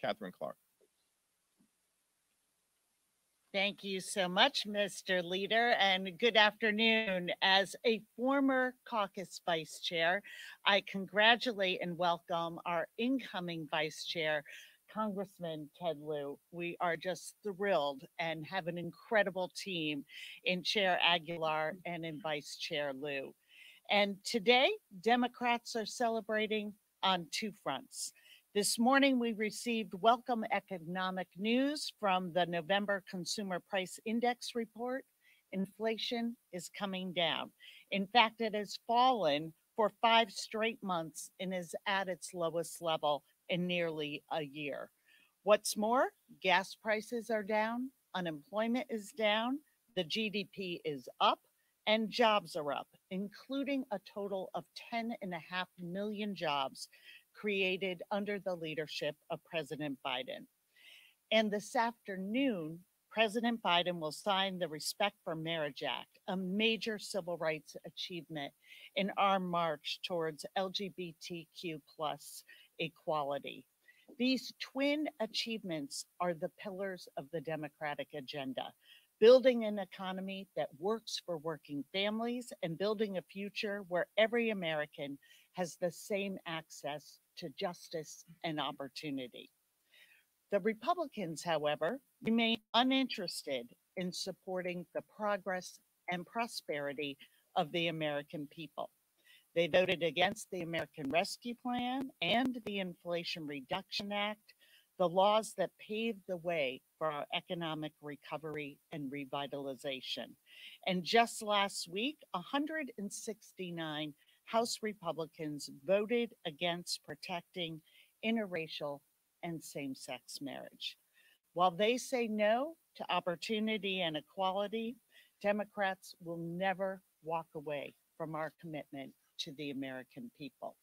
Katherine Clark. Thank you so much, Mr. Leader, and good afternoon. As a former caucus vice chair, I congratulate and welcome our incoming vice chair, Congressman Ted Lieu. We are just thrilled and have an incredible team in Chair Aguilar and in Vice Chair Lieu. And today, Democrats are celebrating on two fronts. This morning, we received welcome economic news from the November Consumer Price Index report. Inflation is coming down. In fact, it has fallen for five straight months and is at its lowest level in nearly a year. What's more, gas prices are down, unemployment is down, the GDP is up, and jobs are up, including a total of 10 and a half million jobs created under the leadership of President Biden. And this afternoon, President Biden will sign the Respect for Marriage Act, a major civil rights achievement in our march towards LGBTQ plus equality. These twin achievements are the pillars of the Democratic agenda building an economy that works for working families and building a future where every American has the same access to justice mm. and opportunity. The Republicans, however, remain uninterested in supporting the progress and prosperity of the American people. They voted against the American Rescue Plan and the Inflation Reduction Act, the laws that paved the way for our economic recovery and revitalization. And just last week, 169 House Republicans voted against protecting interracial and same sex marriage. While they say no to opportunity and equality, Democrats will never walk away from our commitment to the American people.